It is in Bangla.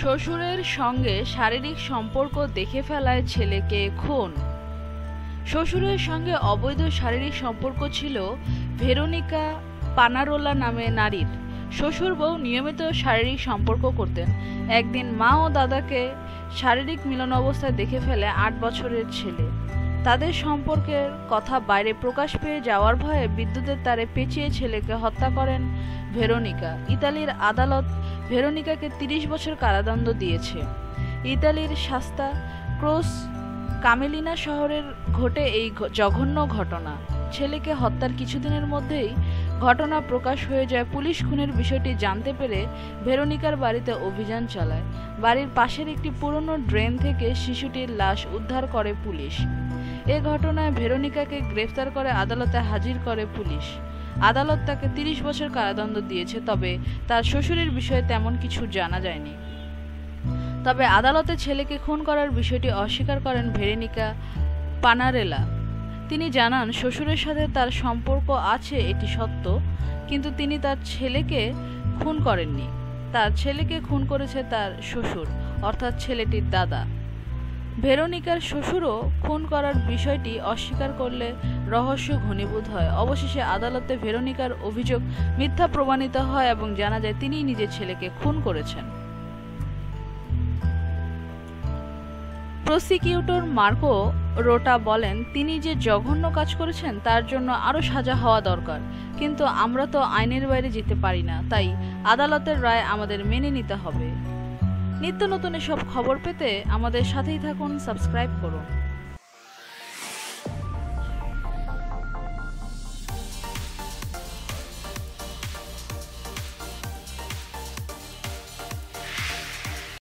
শ্বশুরের সঙ্গে শারীরিক সম্পর্ক দেখে ফেলায় ছেলেকে খুন। শ্বশুরের সঙ্গে অবৈধ শারীরিক সম্পর্ক ছিল ভেরোনিকা পানারোলা নামে নারীর। শ্বশুর বউ নিয়মিত শারীরিক সম্পর্ক করতেন। একদিন মা ও দাদাকে শারীরিক মিলন অবস্থায় দেখে ফেলে আট বছরের ছেলে। তাদের সম্পর্কের কথা বাইরে প্রকাশ পেয়ে যাওয়ার ভয়ে বিদ্যুতের তারে পেঁচিয়ে ছেলেকে হত্যা করেন ভেরোনিকা। ইতালির আদালত ভেরোনিকাকে তিরিশ বছর কারাদণ্ড দিয়েছে। ইতালির শাস্তা ক্রোস কামেলিনা শহরের ঘটে এই জঘন্য ঘটনা। ছেলেকে হত্যার কিছুদিনের মধ্যেই ঘটনা প্রকাশ হয়ে যায় পুলিশ খুনের বিষয়টি জানতে পেরে ভেরোনিকার বাড়িতে অভিযান চালায়। বাড়ির পাশের একটি পুরনো ড্রেন থেকে শিশুটির লাশ উদ্ধার করে পুলিশ। এ ঘটনায় ভেরোনিকাকে গ্রেফতার করে আদালতে হাজির করে পুলিশ। আদালত তাকে তিরিশ বছর কারাদণ্ড দিয়েছে, তবে তার শ্বশুরের বিষয়ে তেমন কিছু জানা যায়নি। তবে আদালতে ছেলেকে খুন করার বিষয়টি অস্বীকার করেন ভেরেনিকা পানারেলা। তিনি জানান, শ্বশুরের সাথে তার সম্পর্ক আছে, এটি সত্য, কিন্তু তিনি তার ছেলেকে খুন করেননি। তার ছেলেকে খুন করেছে তার শ্বশুর, অর্থাৎ ছেলেটির দাদা। ভেরোনিকার শ্বশুরও খুন করার বিষয়টি অস্বীকার করলে রহস্য ঘনীভূত হয়। অবশেষে আদালতে ভেরোনিকার অভিযোগ মিথ্যা প্রমাণিত হয় এবং জানা যায় তিনিই নিজের ছেলেকে খুন করেছেন। প্রসিকিউটর মার্কো রোটা বলেন, তিনি যে জঘন্য কাজ করেছেন, তার জন্য আরও সাজা হওয়া দরকার। কিন্তু আমরা তো আইনের বাইরে যেতে পারি না, তাই আদালতের রায় আমাদের মেনে নিতে হবে। নিত্য নতুন এসব খবর পেতে আমাদের সাথেই থাকুন সাবস্ক্রাইব করুন।